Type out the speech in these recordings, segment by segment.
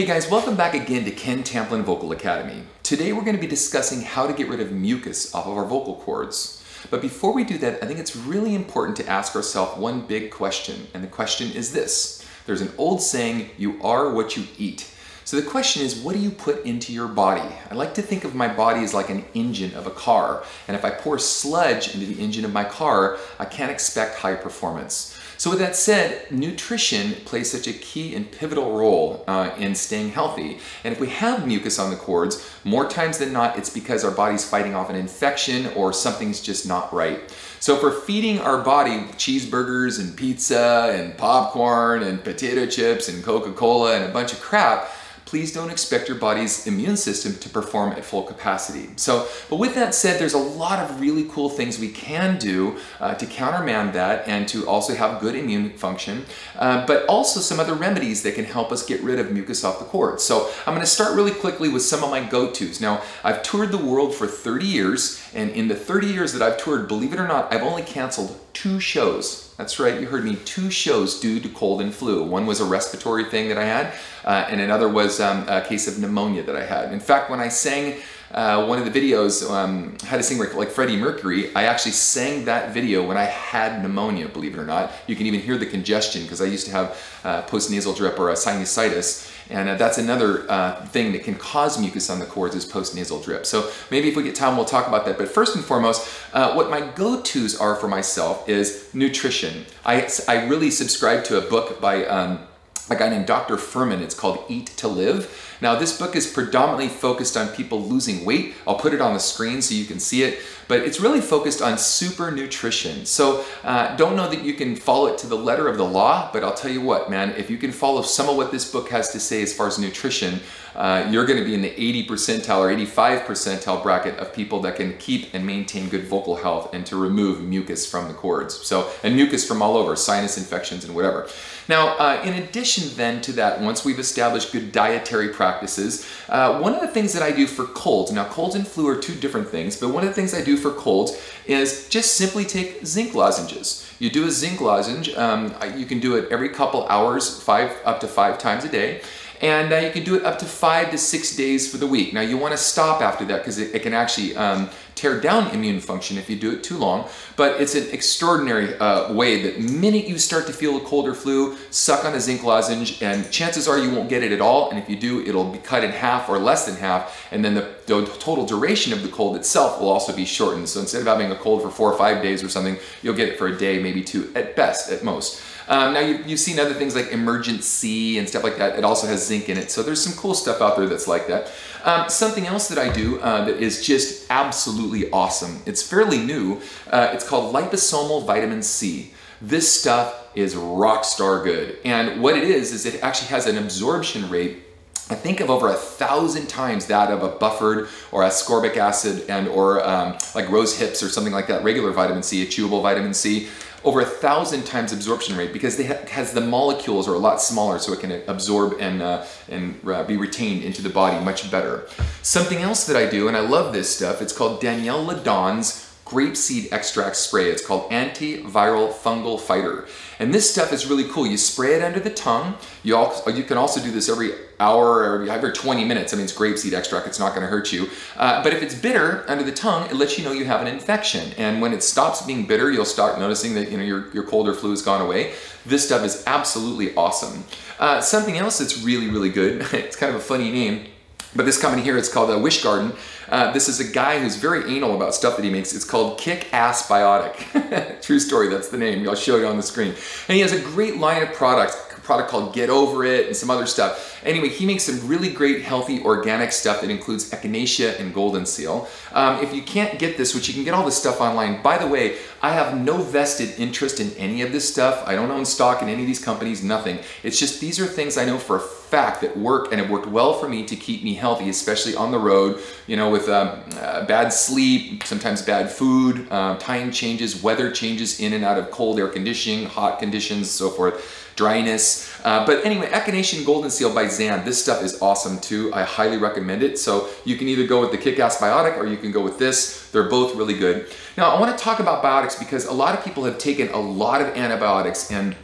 Hey guys, welcome back again to Ken Tamplin Vocal Academy. Today we're going to be discussing how to get rid of mucus off of our vocal cords. But before we do that, I think it's really important to ask ourselves one big question, and the question is this. There's an old saying, you are what you eat. So the question is, what do you put into your body? I like to think of my body as like an engine of a car, and if I pour sludge into the engine of my car, I can't expect high performance. So with that said, nutrition plays such a key and pivotal role uh, in staying healthy. And if we have mucus on the cords, more times than not, it's because our body's fighting off an infection or something's just not right. So we're feeding our body cheeseburgers and pizza and popcorn and potato chips and Coca-Cola and a bunch of crap, please don't expect your body's immune system to perform at full capacity. So, but with that said, there's a lot of really cool things we can do uh, to countermand that and to also have good immune function, uh, but also some other remedies that can help us get rid of mucus off the cords. So I'm gonna start really quickly with some of my go-tos. Now, I've toured the world for 30 years, and in the 30 years that I've toured, believe it or not, I've only canceled two shows that's right, you heard me, two shows due to cold and flu. One was a respiratory thing that I had, uh, and another was um, a case of pneumonia that I had. In fact, when I sang uh, one of the videos, um, how to sing like Freddie Mercury, I actually sang that video when I had pneumonia, believe it or not. You can even hear the congestion because I used to have uh, postnasal drip or a sinusitis. And uh, that's another uh, thing that can cause mucus on the cords is postnasal drip. So maybe if we get time, we'll talk about that. But first and foremost, uh, what my go-tos are for myself is nutrition. I, I really subscribe to a book by um, a guy named Dr. Fuhrman. It's called Eat to Live. Now this book is predominantly focused on people losing weight. I'll put it on the screen so you can see it, but it's really focused on super nutrition. So uh, don't know that you can follow it to the letter of the law, but I'll tell you what, man, if you can follow some of what this book has to say as far as nutrition, uh, you're going to be in the 80 percentile or 85 percentile bracket of people that can keep and maintain good vocal health and to remove mucus from the cords. So, and mucus from all over, sinus infections and whatever. Now, uh, in addition then to that, once we've established good dietary practices, uh, one of the things that I do for colds, now colds and flu are two different things, but one of the things I do for colds is just simply take zinc lozenges. You do a zinc lozenge, um, you can do it every couple hours, five up to five times a day and uh, you can do it up to five to six days for the week. Now you want to stop after that because it, it, can actually um, tear down immune function if you do it too long, but it's an extraordinary uh, way that minute you start to feel a cold or flu, suck on a zinc lozenge and chances are you won't get it at all, and if you do, it'll be cut in half or less than half, and then the, the total duration of the cold itself will also be shortened. So instead of having a cold for four or five days or something, you'll get it for a day, maybe two at best, at most. Um, now you, have seen other things like Emergen-C and stuff like that. It also has zinc in it. So there's some cool stuff out there that's like that. Um, something else that I do uh, that is just absolutely awesome. It's fairly new. Uh, it's called liposomal vitamin C. This stuff is rock star good. And what it is, is it actually has an absorption rate I think of over a thousand times that of a buffered or ascorbic acid and or um, like rose hips or something like that, regular vitamin C, a chewable vitamin C over a thousand times absorption rate because they ha has the molecules are a lot smaller so it can absorb and, uh, and uh, be retained into the body much better. Something else that I do, and I love this stuff, it's called Danielle LaDon's grapeseed extract spray. It's called Antiviral Fungal Fighter. And this stuff is really cool. You spray it under the tongue. You, also, you can also do this every hour or every 20 minutes. I mean, it's grapeseed extract. It's not going to hurt you. Uh, but if it's bitter under the tongue, it lets you know you have an infection. And when it stops being bitter, you'll start noticing that you know your, your cold or flu has gone away. This stuff is absolutely awesome. Uh, something else that's really, really good, it's kind of a funny name, but this company here, it's called uh, Wish Garden. Uh, this is a guy who's very anal about stuff that he makes. It's called Kick Ass Biotic. True story, that's the name. I'll show you on the screen. And he has a great line of products product called Get Over It and some other stuff. Anyway, he makes some really great healthy organic stuff that includes echinacea and golden seal. Um, if you can't get this, which you can get all this stuff online, by the way, I have no vested interest in any of this stuff. I don't own stock in any of these companies, nothing. It's just these are things I know for a fact that work and it worked well for me to keep me healthy, especially on the road, you know, with um, uh, bad sleep, sometimes bad food, uh, time changes, weather changes in and out of cold air conditioning, hot conditions, so forth dryness. Uh, but anyway, Echinacea Golden Seal by Zand. This stuff is awesome too. I highly recommend it. So you can either go with the Kick-Ass Biotic or you can go with this. They're both really good. Now I want to talk about biotics because a lot of people have taken a lot of antibiotics and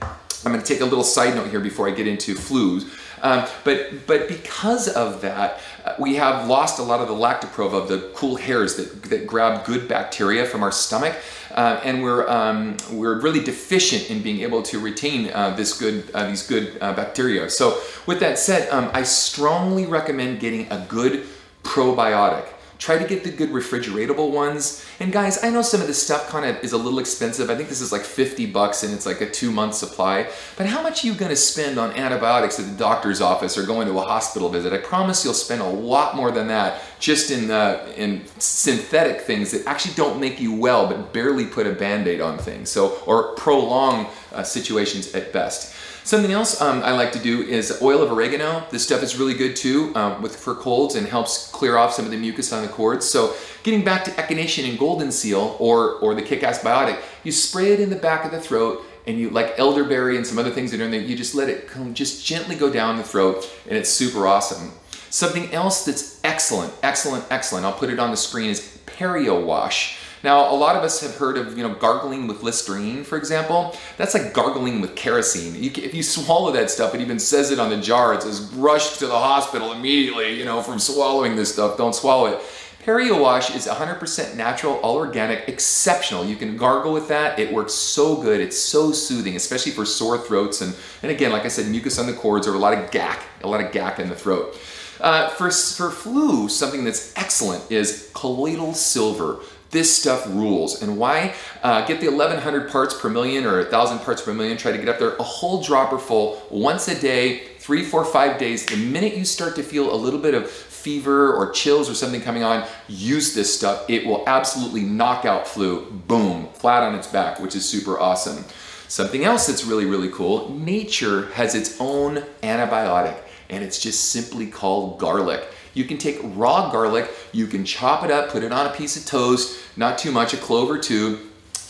I'm going to take a little side note here before I get into flus. Um, but but because of that, uh, we have lost a lot of the lactoprova, the cool hairs that, that grab good bacteria from our stomach, uh, and we're um, we're really deficient in being able to retain uh, this good uh, these good uh, bacteria. So with that said, um, I strongly recommend getting a good probiotic. Try to get the good refrigeratable ones. And guys, I know some of this stuff kind of is a little expensive. I think this is like 50 bucks and it's like a two month supply. But how much are you gonna spend on antibiotics at the doctor's office or going to a hospital visit? I promise you'll spend a lot more than that just in, uh, in synthetic things that actually don't make you well, but barely put a band-aid on things. So, or prolong uh, situations at best. Something else um, I like to do is oil of oregano. This stuff is really good too um, with for colds and helps clear off some of the mucus on the cords. So getting back to echinacea and golden seal or, or the kick-ass biotic, you spray it in the back of the throat and you like elderberry and some other things that are in there, you just let it come, just gently go down the throat and it's super awesome. Something else that's excellent, excellent, excellent, I'll put it on the screen is Perio Wash. Now, a lot of us have heard of, you know, gargling with Listerine, for example. That's like gargling with kerosene. You, if you swallow that stuff, it even says it on the jar. It says, rush to the hospital immediately, you know, from swallowing this stuff. Don't swallow it. Perio Wash is 100% natural, all organic, exceptional. You can gargle with that. It works so good. It's so soothing, especially for sore throats. And, and again, like I said, mucus on the cords or a lot of gack, a lot of gack in the throat. Uh, for, for flu, something that's excellent is colloidal silver. This stuff rules. And why? Uh, get the 1100 parts per million or 1000 parts per million, try to get up there, a whole dropper full once a day, three, four, five days. The minute you start to feel a little bit of fever or chills or something coming on, use this stuff. It will absolutely knock out flu, boom, flat on its back, which is super awesome. Something else that's really, really cool, nature has its own antibiotic and it's just simply called garlic. You can take raw garlic, you can chop it up, put it on a piece of toast, not too much, a clove or two,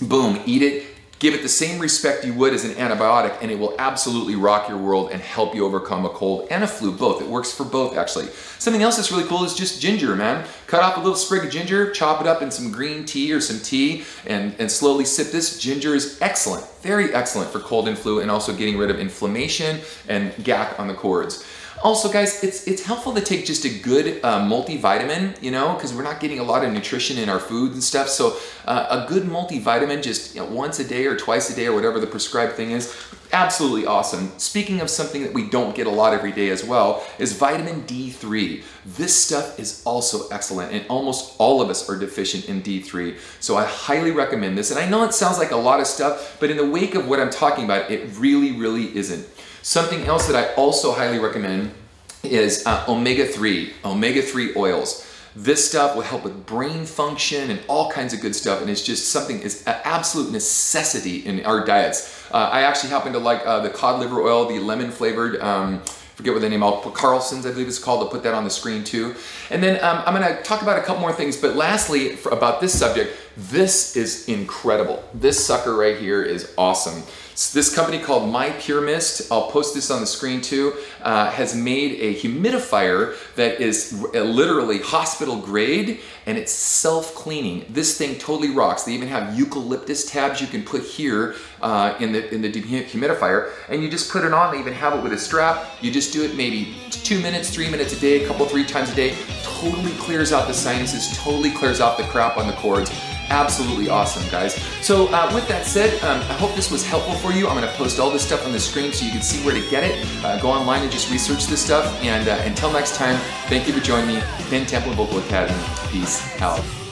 boom, eat it, give it the same respect you would as an antibiotic and it will absolutely rock your world and help you overcome a cold and a flu, both. It works for both actually. Something else that's really cool is just ginger, man. Cut off a little sprig of ginger, chop it up in some green tea or some tea and, and slowly sip this. Ginger is excellent, very excellent for cold and flu and also getting rid of inflammation and gack on the cords. Also, guys, it's it's helpful to take just a good uh, multivitamin, you know, because we're not getting a lot of nutrition in our food and stuff. So uh, a good multivitamin just you know, once a day or twice a day or whatever the prescribed thing is, absolutely awesome. Speaking of something that we don't get a lot every day as well, is vitamin D3. This stuff is also excellent and almost all of us are deficient in D3. So I highly recommend this. And I know it sounds like a lot of stuff, but in the wake of what I'm talking about, it really, really isn't. Something else that I also highly recommend is uh, omega-3, omega-3 oils. This stuff will help with brain function and all kinds of good stuff, and it's just something, it's an absolute necessity in our diets. Uh, I actually happen to like uh, the cod liver oil, the lemon flavored, um, forget what the name of Carlson's I believe it's called. I'll put that on the screen too. And then um, I'm gonna talk about a couple more things, but lastly, for, about this subject, this is incredible. This sucker right here is awesome. So this company called MyPurMist, I'll post this on the screen too, uh, has made a humidifier that is literally hospital grade and it's self-cleaning. This thing totally rocks. They even have eucalyptus tabs you can put here uh, in the in the humidifier and you just put it on. They even have it with a strap. You just do it maybe two minutes, three minutes a day, a couple, three times a day. Totally clears out the sinuses, totally clears out the crap on the cords absolutely awesome, guys. So uh, with that said, um, I hope this was helpful for you. I'm gonna post all this stuff on the screen so you can see where to get it. Uh, go online and just research this stuff. And uh, until next time, thank you for joining me. Ken Tamplin Vocal Academy. Peace out.